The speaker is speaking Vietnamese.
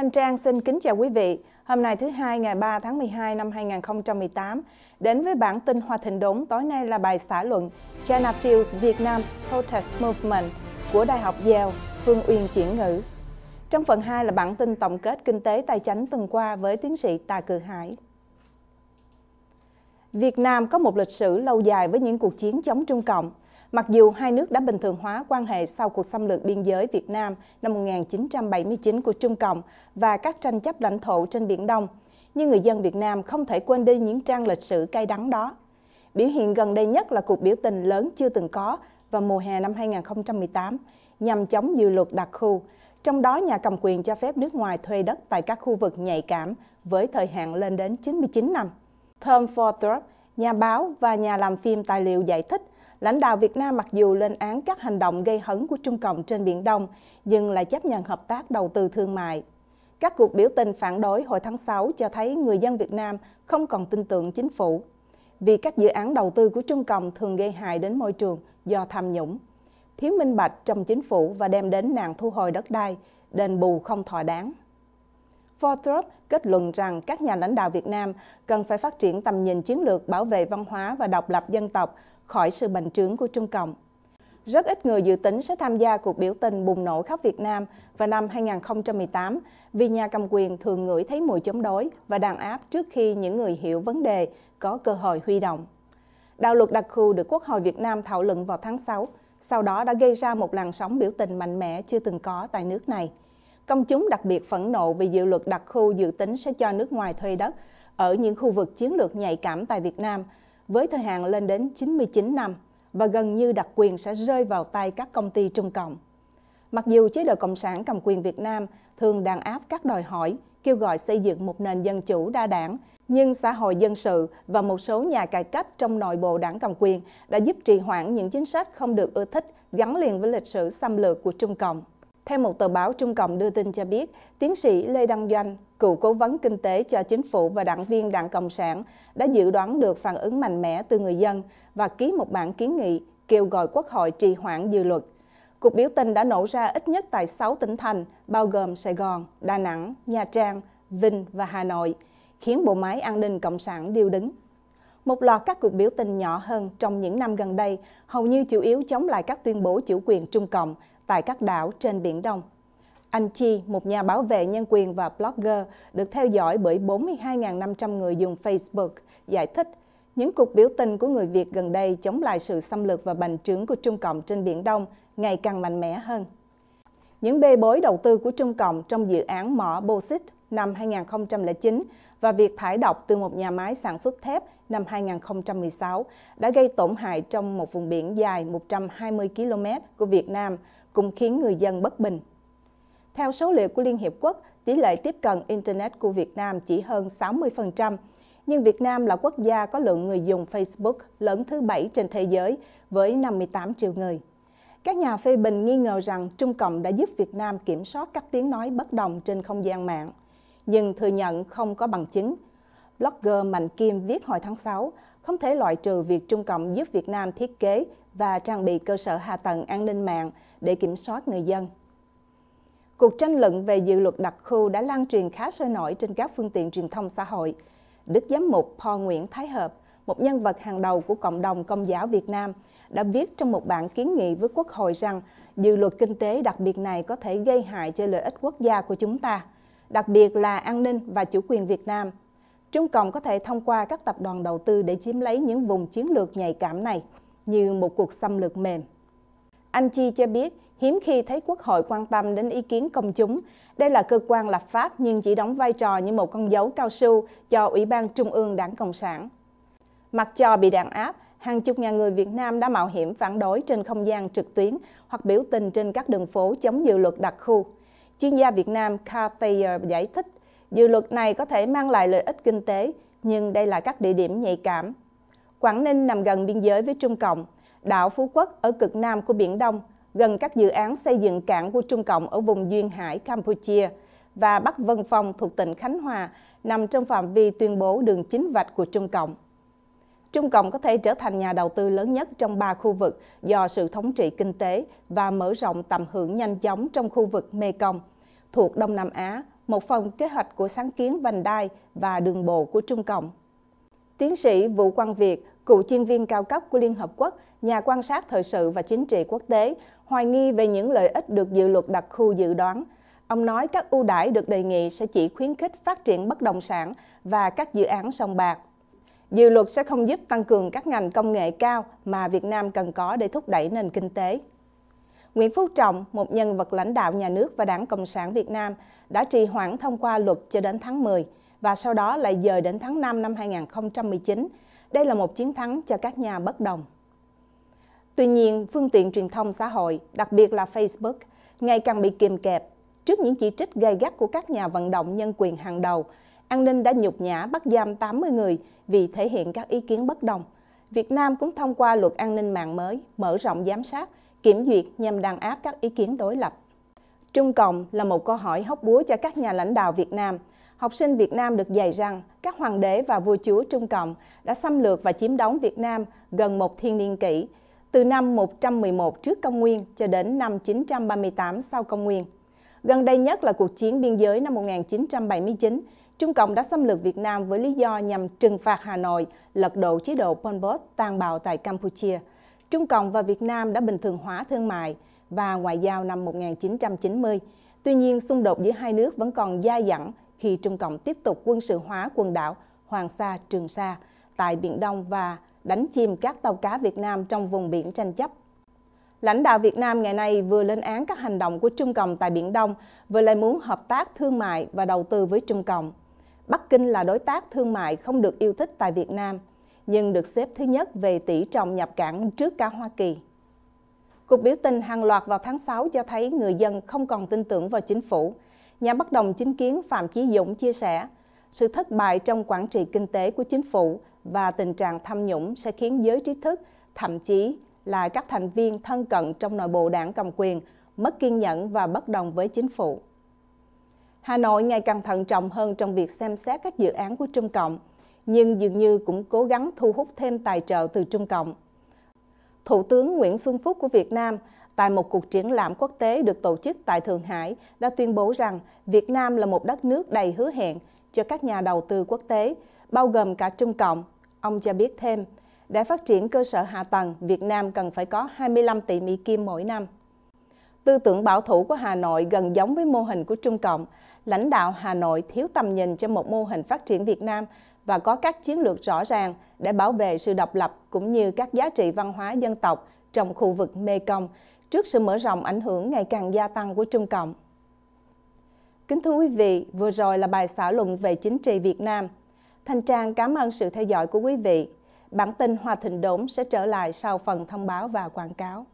Thanh Trang xin kính chào quý vị. Hôm nay thứ hai ngày 3 tháng 12 năm 2018, đến với bản tin Hoa Thịnh Đốn tối nay là bài xã luận China Feels Vietnam's Protest Movement của Đại học Yale, Phương Uyên chuyển ngữ. Trong phần 2 là bản tin tổng kết kinh tế tài chánh tuần qua với tiến sĩ Tà Cử Hải. Việt Nam có một lịch sử lâu dài với những cuộc chiến chống Trung Cộng. Mặc dù hai nước đã bình thường hóa quan hệ sau cuộc xâm lược biên giới Việt Nam năm 1979 của Trung Cộng và các tranh chấp lãnh thổ trên Biển Đông, nhưng người dân Việt Nam không thể quên đi những trang lịch sử cay đắng đó. Biểu hiện gần đây nhất là cuộc biểu tình lớn chưa từng có vào mùa hè năm 2018 nhằm chống dự luật đặc khu, trong đó nhà cầm quyền cho phép nước ngoài thuê đất tại các khu vực nhạy cảm với thời hạn lên đến 99 năm. Tom Forthrop, nhà báo và nhà làm phim tài liệu giải thích lãnh đạo Việt Nam mặc dù lên án các hành động gây hấn của Trung Cộng trên Biển Đông, nhưng lại chấp nhận hợp tác đầu tư thương mại. Các cuộc biểu tình phản đối hồi tháng 6 cho thấy người dân Việt Nam không còn tin tưởng chính phủ, vì các dự án đầu tư của Trung Cộng thường gây hại đến môi trường do tham nhũng, thiếu minh bạch trong chính phủ và đem đến nạn thu hồi đất đai, đền bù không thỏa đáng. Forthrop kết luận rằng các nhà lãnh đạo Việt Nam cần phải phát triển tầm nhìn chiến lược bảo vệ văn hóa và độc lập dân tộc khỏi sự bành trướng của Trung Cộng. Rất ít người dự tính sẽ tham gia cuộc biểu tình bùng nổ khắp Việt Nam vào năm 2018 vì nhà cầm quyền thường ngửi thấy mùi chống đối và đàn áp trước khi những người hiểu vấn đề có cơ hội huy động. Đạo luật đặc khu được Quốc hội Việt Nam thảo luận vào tháng 6, sau đó đã gây ra một làn sóng biểu tình mạnh mẽ chưa từng có tại nước này. Công chúng đặc biệt phẫn nộ vì dự luật đặc khu dự tính sẽ cho nước ngoài thuê đất ở những khu vực chiến lược nhạy cảm tại Việt Nam với thời hạn lên đến 99 năm và gần như đặc quyền sẽ rơi vào tay các công ty Trung Cộng. Mặc dù chế độ Cộng sản cầm quyền Việt Nam thường đàn áp các đòi hỏi, kêu gọi xây dựng một nền dân chủ đa đảng, nhưng xã hội dân sự và một số nhà cải cách trong nội bộ đảng cầm quyền đã giúp trì hoãn những chính sách không được ưa thích gắn liền với lịch sử xâm lược của Trung Cộng. Theo một tờ báo Trung Cộng đưa tin cho biết, tiến sĩ Lê Đăng Doanh, cựu cố vấn kinh tế cho chính phủ và đảng viên Đảng Cộng sản, đã dự đoán được phản ứng mạnh mẽ từ người dân và ký một bản kiến nghị kêu gọi Quốc hội trì hoãn dự luật. Cuộc biểu tình đã nổ ra ít nhất tại 6 tỉnh thành, bao gồm Sài Gòn, Đà Nẵng, Nha Trang, Vinh và Hà Nội, khiến bộ máy an ninh Cộng sản điêu đứng. Một loạt các cuộc biểu tình nhỏ hơn trong những năm gần đây hầu như chủ yếu chống lại các tuyên bố chủ quyền Trung Cộng tại các đảo trên Biển Đông. Anh Chi, một nhà bảo vệ nhân quyền và blogger, được theo dõi bởi 42.500 người dùng Facebook, giải thích những cuộc biểu tình của người Việt gần đây chống lại sự xâm lược và bành trướng của Trung Cộng trên Biển Đông ngày càng mạnh mẽ hơn. Những bê bối đầu tư của Trung Cộng trong dự án mỏ Bauxit năm 2009 và việc thải độc từ một nhà máy sản xuất thép năm 2016 đã gây tổn hại trong một vùng biển dài 120 km của Việt Nam, cũng khiến người dân bất bình. Theo số liệu của Liên Hiệp Quốc, tỷ lệ tiếp cận Internet của Việt Nam chỉ hơn 60%, nhưng Việt Nam là quốc gia có lượng người dùng Facebook lớn thứ bảy trên thế giới với 58 triệu người. Các nhà phê bình nghi ngờ rằng Trung Cộng đã giúp Việt Nam kiểm soát các tiếng nói bất đồng trên không gian mạng, nhưng thừa nhận không có bằng chứng. Blogger Mạnh Kim viết hồi tháng 6, không thể loại trừ việc Trung Cộng giúp Việt Nam thiết kế và trang bị cơ sở hạ tầng an ninh mạng để kiểm soát người dân. Cuộc tranh luận về dự luật đặc khu đã lan truyền khá sôi nổi trên các phương tiện truyền thông xã hội. Đức Giám mục Paul Nguyễn Thái Hợp, một nhân vật hàng đầu của cộng đồng công giáo Việt Nam, đã viết trong một bản kiến nghị với Quốc hội rằng dự luật kinh tế đặc biệt này có thể gây hại cho lợi ích quốc gia của chúng ta, đặc biệt là an ninh và chủ quyền Việt Nam. Trung Cộng có thể thông qua các tập đoàn đầu tư để chiếm lấy những vùng chiến lược nhạy cảm này như một cuộc xâm lược mềm. Anh Chi cho biết, hiếm khi thấy Quốc hội quan tâm đến ý kiến công chúng. Đây là cơ quan lập pháp nhưng chỉ đóng vai trò như một con dấu cao su cho Ủy ban Trung ương Đảng Cộng sản. Mặc cho bị đàn áp, hàng chục ngàn người Việt Nam đã mạo hiểm phản đối trên không gian trực tuyến hoặc biểu tình trên các đường phố chống dự luật đặc khu. Chuyên gia Việt Nam Carl Thayer giải thích, dự luật này có thể mang lại lợi ích kinh tế, nhưng đây là các địa điểm nhạy cảm. Quảng Ninh nằm gần biên giới với Trung Cộng, đảo Phú Quốc ở cực nam của Biển Đông, gần các dự án xây dựng cảng của Trung Cộng ở vùng Duyên Hải, Campuchia và Bắc Vân Phong thuộc tỉnh Khánh Hòa nằm trong phạm vi tuyên bố đường chính vạch của Trung Cộng. Trung Cộng có thể trở thành nhà đầu tư lớn nhất trong ba khu vực do sự thống trị kinh tế và mở rộng tầm hưởng nhanh chóng trong khu vực Mekong thuộc Đông Nam Á, một phần kế hoạch của sáng kiến vành đai và đường bộ của Trung Cộng. Tiến sĩ Vũ Quang Việt, cựu chuyên viên cao cấp của Liên Hợp Quốc, nhà quan sát thời sự và chính trị quốc tế, hoài nghi về những lợi ích được dự luật đặc khu dự đoán. Ông nói các ưu đãi được đề nghị sẽ chỉ khuyến khích phát triển bất động sản và các dự án sông bạc. Dự luật sẽ không giúp tăng cường các ngành công nghệ cao mà Việt Nam cần có để thúc đẩy nền kinh tế. Nguyễn Phú Trọng, một nhân vật lãnh đạo nhà nước và Đảng Cộng sản Việt Nam, đã trì hoãn thông qua luật cho đến tháng 10 và sau đó lại dời đến tháng 5 năm 2019. Đây là một chiến thắng cho các nhà bất đồng. Tuy nhiên, phương tiện truyền thông xã hội, đặc biệt là Facebook, ngày càng bị kìm kẹp trước những chỉ trích gay gắt của các nhà vận động nhân quyền hàng đầu. An ninh đã nhục nhã bắt giam 80 người vì thể hiện các ý kiến bất đồng. Việt Nam cũng thông qua luật an ninh mạng mới, mở rộng giám sát, kiểm duyệt nhằm đàn áp các ý kiến đối lập. Trung Cộng là một câu hỏi hóc búa cho các nhà lãnh đạo Việt Nam. Học sinh Việt Nam được dạy rằng các hoàng đế và vua chúa Trung Cộng đã xâm lược và chiếm đóng Việt Nam gần một thiên niên kỷ, từ năm 111 trước công nguyên cho đến năm 938 sau công nguyên. Gần đây nhất là cuộc chiến biên giới năm 1979, Trung Cộng đã xâm lược Việt Nam với lý do nhằm trừng phạt Hà Nội, lật đổ chế độ Pol Pot tàn bạo tại Campuchia. Trung Cộng và Việt Nam đã bình thường hóa thương mại và ngoại giao năm 1990. Tuy nhiên, xung đột giữa hai nước vẫn còn dai dẳng khi Trung Cộng tiếp tục quân sự hóa quần đảo Hoàng Sa, Trường Sa tại Biển Đông và đánh chìm các tàu cá Việt Nam trong vùng biển tranh chấp. Lãnh đạo Việt Nam ngày nay vừa lên án các hành động của Trung Cộng tại Biển Đông, vừa lại muốn hợp tác thương mại và đầu tư với Trung Cộng. Bắc Kinh là đối tác thương mại không được yêu thích tại Việt Nam, nhưng được xếp thứ nhất về tỷ trọng nhập cảng trước cả Hoa Kỳ. Cuộc biểu tình hàng loạt vào tháng 6 cho thấy người dân không còn tin tưởng vào chính phủ. Nhà bất đồng chính kiến Phạm Chí Dũng chia sẻ, sự thất bại trong quản trị kinh tế của chính phủ và tình trạng tham nhũng sẽ khiến giới trí thức, thậm chí là các thành viên thân cận trong nội bộ đảng cầm quyền mất kiên nhẫn và bất đồng với chính phủ. Hà Nội ngày càng thận trọng hơn trong việc xem xét các dự án của Trung Cộng, nhưng dường như cũng cố gắng thu hút thêm tài trợ từ Trung Cộng. Thủ tướng Nguyễn Xuân Phúc của Việt Nam tại một cuộc triển lãm quốc tế được tổ chức tại Thượng Hải đã tuyên bố rằng Việt Nam là một đất nước đầy hứa hẹn cho các nhà đầu tư quốc tế, bao gồm cả Trung Cộng. Ông cho biết thêm, để phát triển cơ sở hạ tầng, Việt Nam cần phải có 25 tỷ Mỹ Kim mỗi năm. Tư tưởng bảo thủ của Hà Nội gần giống với mô hình của Trung Cộng. Lãnh đạo Hà Nội thiếu tầm nhìn cho một mô hình phát triển Việt Nam và có các chiến lược rõ ràng để bảo vệ sự độc lập cũng như các giá trị văn hóa dân tộc trong khu vực Mekong trước sự mở rộng ảnh hưởng ngày càng gia tăng của Trung Cộng. Kính thưa quý vị, vừa rồi là bài xã luận về chính trị Việt Nam. Thanh Trang cảm ơn sự theo dõi của quý vị. Bản tin Hòa Thịnh Đốn sẽ trở lại sau phần thông báo và quảng cáo.